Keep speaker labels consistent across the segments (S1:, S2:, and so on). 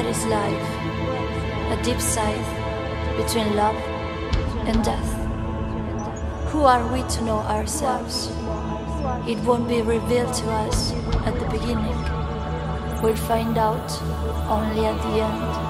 S1: What is life? A deep sigh between love and death. Who are we to know ourselves? It won't be revealed to us at the beginning. We'll find out only at the end.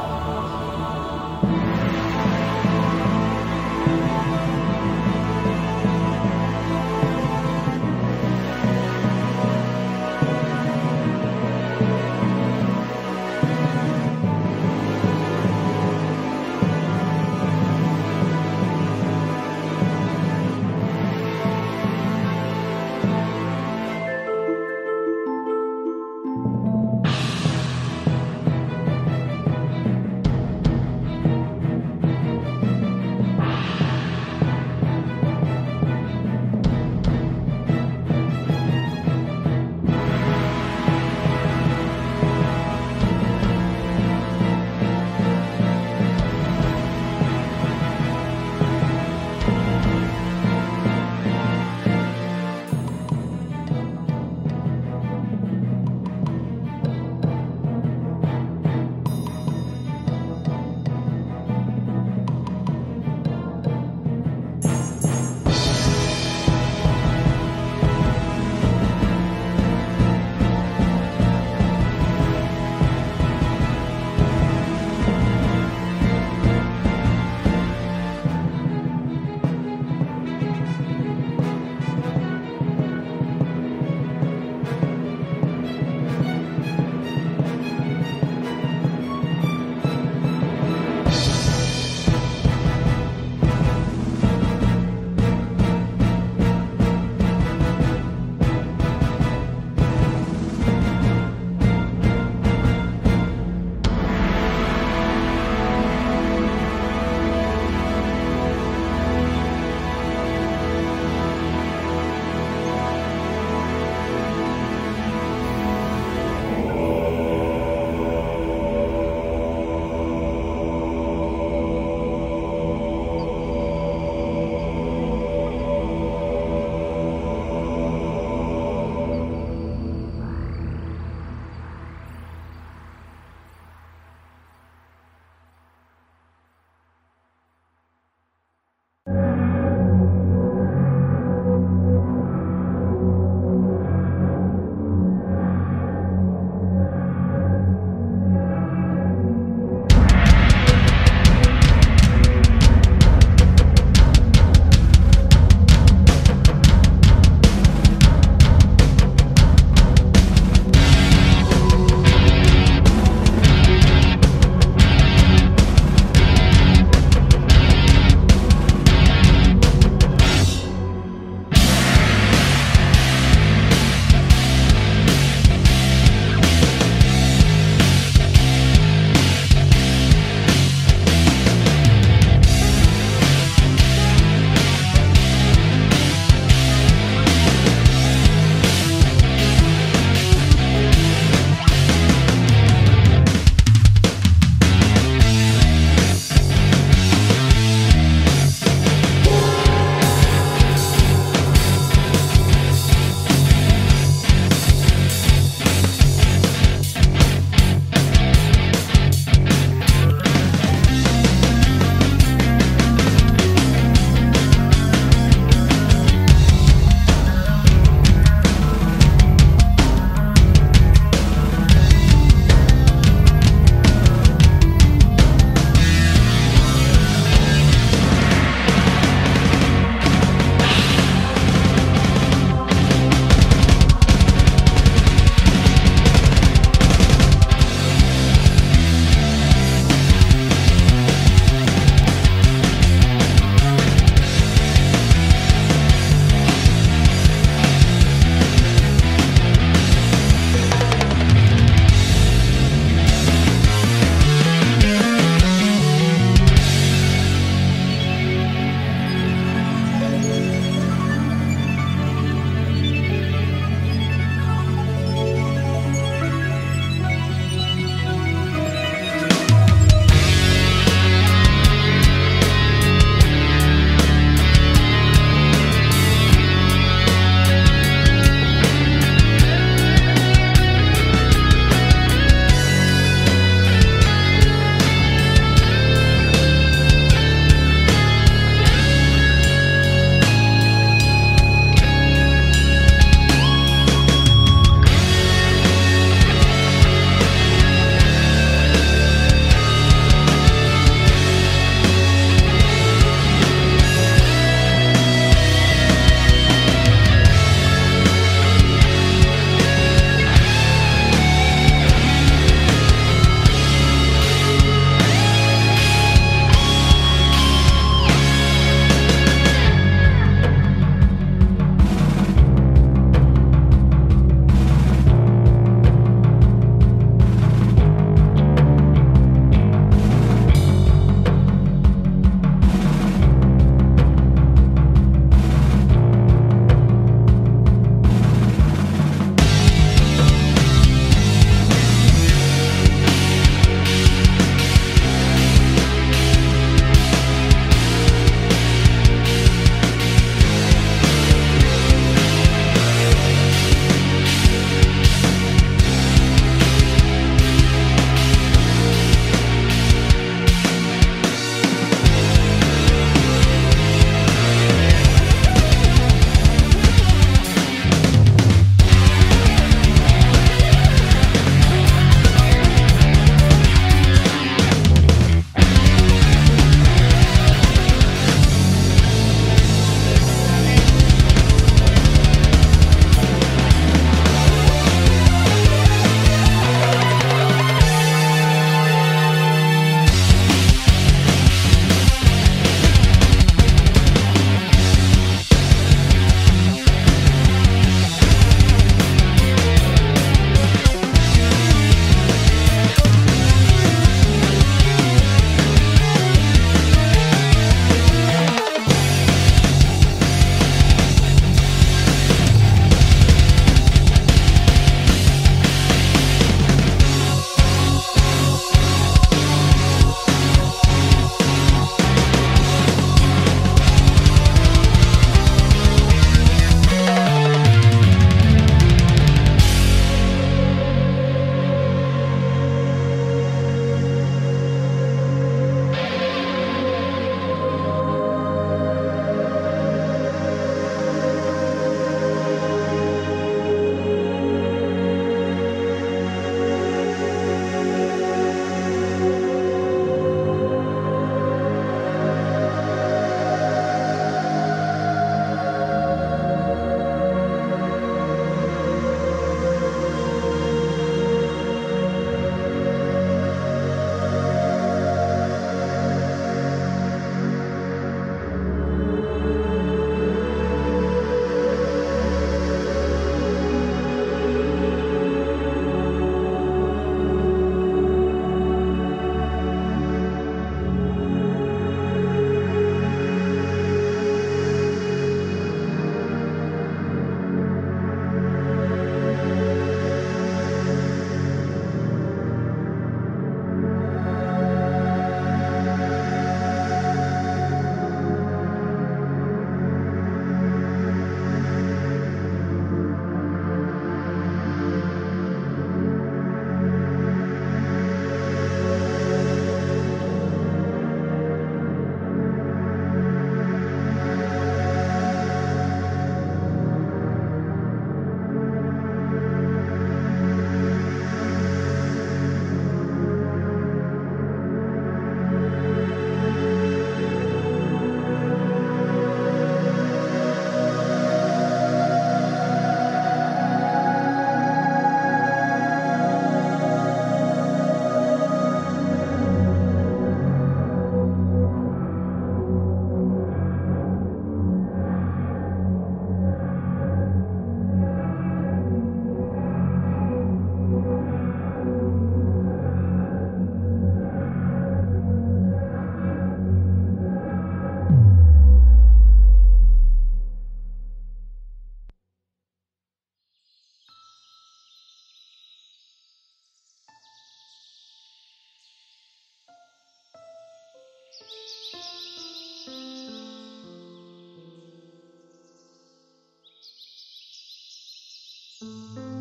S1: Música